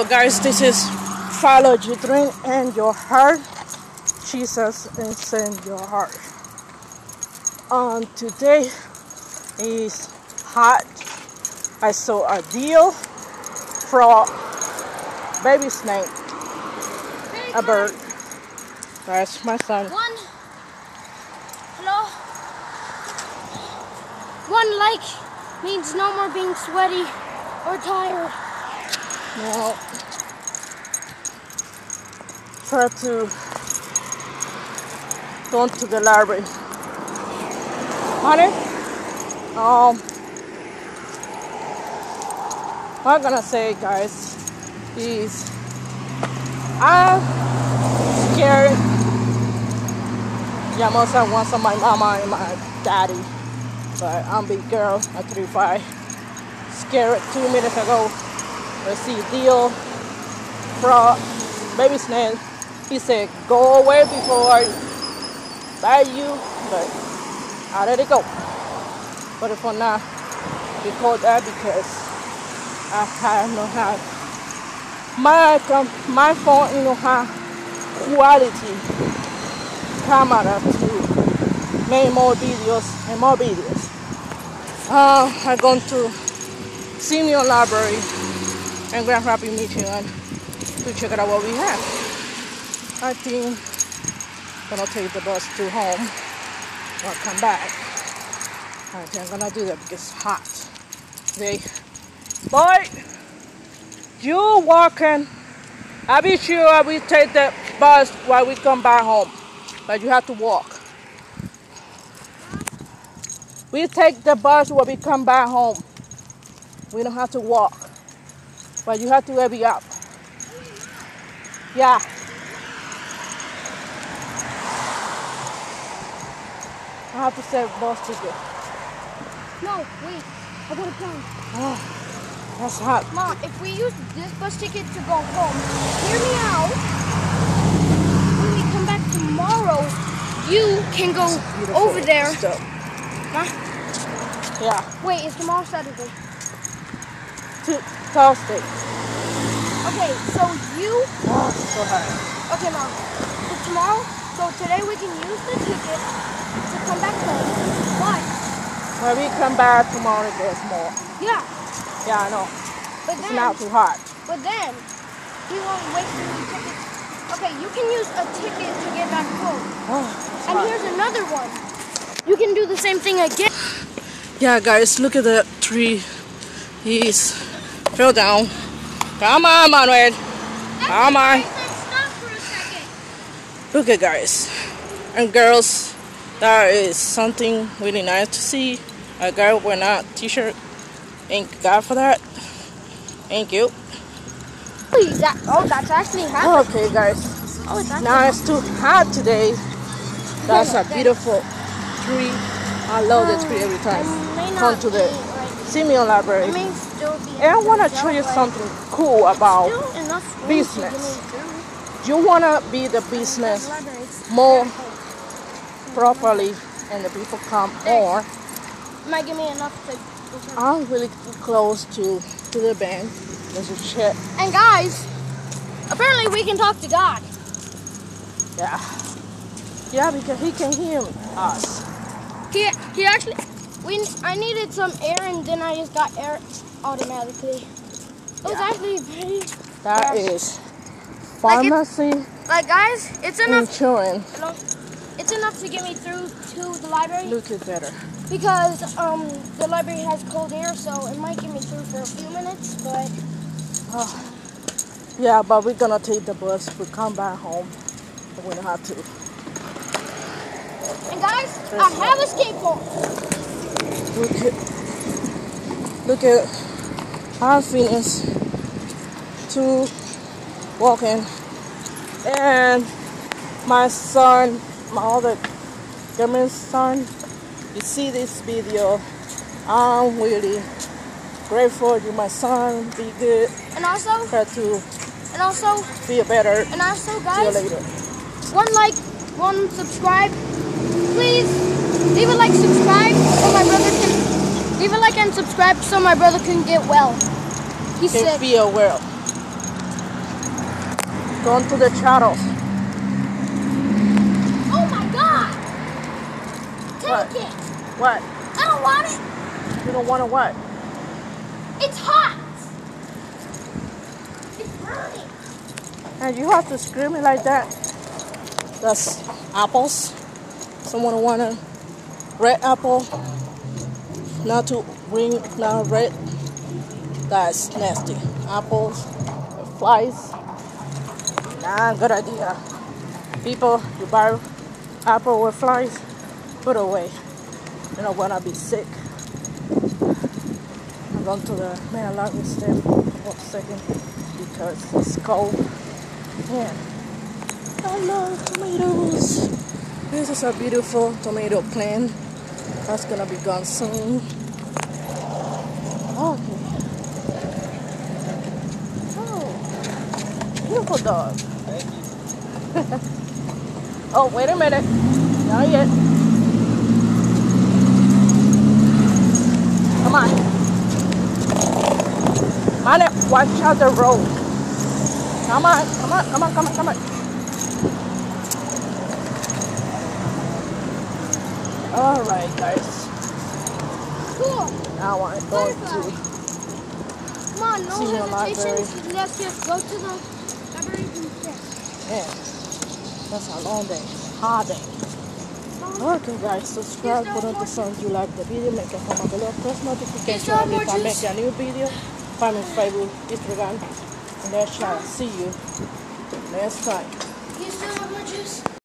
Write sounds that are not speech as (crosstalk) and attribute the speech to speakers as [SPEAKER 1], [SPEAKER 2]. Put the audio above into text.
[SPEAKER 1] So guys, this is follow your dream and your heart. Jesus is in your heart. Um, today is hot. I saw a deal for baby snake, a bird. That's my son.
[SPEAKER 2] One. Hello. One like means no more being sweaty or tired.
[SPEAKER 1] Now, try to go to the library. Honey, um, what I'm gonna say, guys, is I'm scared. Yeah, most I want some my mama and my daddy, but I'm big girl at 35. Scared two minutes ago. Let's see, deal from baby snake. He said, go away before I buy you, but I let it go. But for now, we call that because I have no have my my phone you know have quality camera to make more videos and more videos. Uh, I'm going to Seymour library and Grand Rapids, Michigan to check out what we have. I think I'm gonna take the bus to home or come back. I think I'm gonna do that because it's hot. They, boy, you walking. I'll be sure we take the bus while we come back home, but you have to walk. We take the bus while we come back home. We don't have to walk. But you have to heavy up. Yeah. I have to save bus ticket.
[SPEAKER 2] No, wait. I got a plan.
[SPEAKER 1] Oh, that's hot.
[SPEAKER 2] Mom, if we use this bus ticket to go home, hear me out. When we come back tomorrow, you can go over there.
[SPEAKER 1] Stuff.
[SPEAKER 2] Huh?
[SPEAKER 1] Yeah.
[SPEAKER 2] Wait, it's tomorrow Saturday?
[SPEAKER 1] To Thursday.
[SPEAKER 2] Okay, so you.
[SPEAKER 1] Oh, so hot.
[SPEAKER 2] Okay, Mom. So tomorrow, so today we can use the ticket to come back home. But,
[SPEAKER 1] When we come back tomorrow, there's more.
[SPEAKER 2] yeah.
[SPEAKER 1] Yeah, I know.
[SPEAKER 2] But
[SPEAKER 1] It's
[SPEAKER 2] then,
[SPEAKER 1] not too hot.
[SPEAKER 2] but then, we won't waste any tickets. Okay, you can use a ticket to get back home.
[SPEAKER 1] Oh, (sighs)
[SPEAKER 2] And
[SPEAKER 1] hot.
[SPEAKER 2] here's another one. You can do the same thing again.
[SPEAKER 1] Yeah, guys, look at the tree. He's fell down. Come on, Manuel. Come on.
[SPEAKER 2] Stop for a second.
[SPEAKER 1] Look at guys and girls. That is something really nice to see. A girl wearing a t-shirt. Thank God for that. Thank you.
[SPEAKER 2] Oh, that, oh that's actually hot.
[SPEAKER 1] Okay, guys.
[SPEAKER 2] Oh, it's
[SPEAKER 1] Now it's too hot today. That's a beautiful tree. I love the tree every time. Come to the Seymour Library.
[SPEAKER 2] It may still be.
[SPEAKER 1] And I want to show you something cool about
[SPEAKER 2] Still enough room to
[SPEAKER 1] business. you want to be the business more properly and the people come or
[SPEAKER 2] Might give me enough to.
[SPEAKER 1] I'm really close to to the bank. There's a check.
[SPEAKER 2] And guys, apparently we can talk to God.
[SPEAKER 1] Yeah. Yeah, because he can hear us.
[SPEAKER 2] He he actually. We I needed some air and then I just got air automatically. It was
[SPEAKER 1] Yeah.
[SPEAKER 2] actually very
[SPEAKER 1] That
[SPEAKER 2] Yeah.
[SPEAKER 1] is pharmacy
[SPEAKER 2] like guys. It's enough. Hello? It's enough to get me through to the library
[SPEAKER 1] Look at better.
[SPEAKER 2] because um the library has cold air, so it might get me through for a few minutes. But
[SPEAKER 1] Oh. Yeah, but we're gonna take the bus. We come back home. We don't have to.
[SPEAKER 2] and guys, I have a skateboard.
[SPEAKER 1] Look at look at how finished to walking and my son my other German son you see this video. I'm really grateful you my son be good.
[SPEAKER 2] And also,
[SPEAKER 1] try to
[SPEAKER 2] and also,
[SPEAKER 1] feel better
[SPEAKER 2] and also,
[SPEAKER 1] see you
[SPEAKER 2] guys,
[SPEAKER 1] later.
[SPEAKER 2] one like, one subscribe. Please leave a like, subscribe, so my brother leave a like and subscribe so my brother can get well. He's
[SPEAKER 1] can
[SPEAKER 2] sick.
[SPEAKER 1] feel well Going to the channel.
[SPEAKER 2] Oh my god! Take
[SPEAKER 1] What?
[SPEAKER 2] it!
[SPEAKER 1] What?
[SPEAKER 2] I don't want it!
[SPEAKER 1] You don't want to what?
[SPEAKER 2] It's hot! It's burning!
[SPEAKER 1] And you have to scream it like that. That's apples. Someone want a red apple. Not to bring not red. That's nasty. Apples, flies. Nah, good idea. People, you buy apple with flies, put away. You don't wanna be sick. I'm going to the man laundry step for a second because it's cold. Yeah. I love tomatoes. This is a beautiful tomato plant. That's gonna be gone soon. Okay. Oh, beautiful dog. (laughs) oh, wait a minute. Not yet. Come on. Man, watch out the road. Come on, come on, come on, come on, come on. All right, guys.
[SPEAKER 2] Cool!
[SPEAKER 1] Now I'm going to.
[SPEAKER 2] Come on, no
[SPEAKER 1] Senior
[SPEAKER 2] hesitations. Let's just go to the library and sit.
[SPEAKER 1] Yeah, that's a long day, hard day. Okay, guys, subscribe, put on the song you like the video, make a comment below, press notification
[SPEAKER 2] Is there
[SPEAKER 1] every
[SPEAKER 2] more
[SPEAKER 1] time I make a new video. Find me Facebook, Instagram, and that shall see you next time.